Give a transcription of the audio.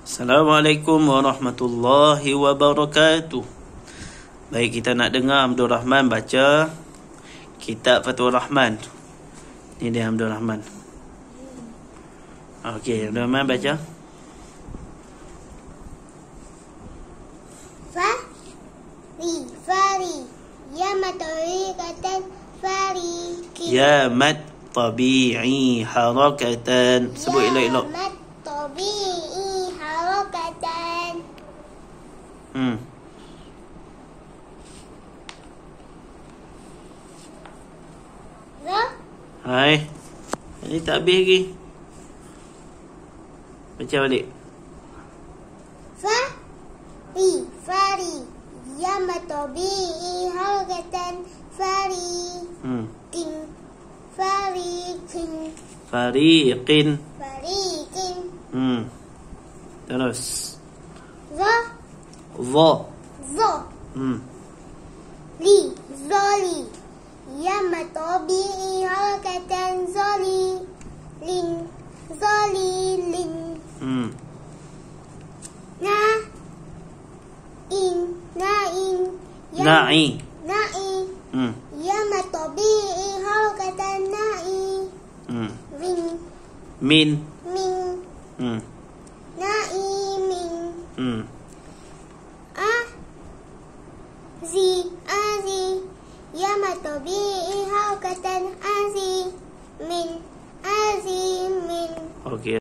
Assalamualaikum warahmatullahi wabarakatuh. Baik kita nak dengar Abdul Rahman baca kitab Fatul Rahman. Ini dia Abdul Rahman. Okey, Abdul Rahman baca. Fari, fari. Ya katan fari. Ya mat tabi'i harakatan. Sebut elok-elok. Hmm. Ra, Hai. Ini tak habis lagi. Baca balik. fari, fari. Ya matabi'i harakatan fari. Hmm. Kin, fari, kin, Fariqin. fari, kin. Hmm. Terus. Ra, Dha. zo. Hmm. Li, zoli. Ya matabi'i harakatan zoli. Lin, zoli, lin. Hmm. Na, in, na, in. Ya, Na'i. Na'i. Hmm. Ya matabi'i harakatan na'i. Hmm. Rin, Min. min. Hmm. Na'i, min. Hmm. Zi, azi. Ya matabi'i harakatan azi. Min, azi, min. Okey.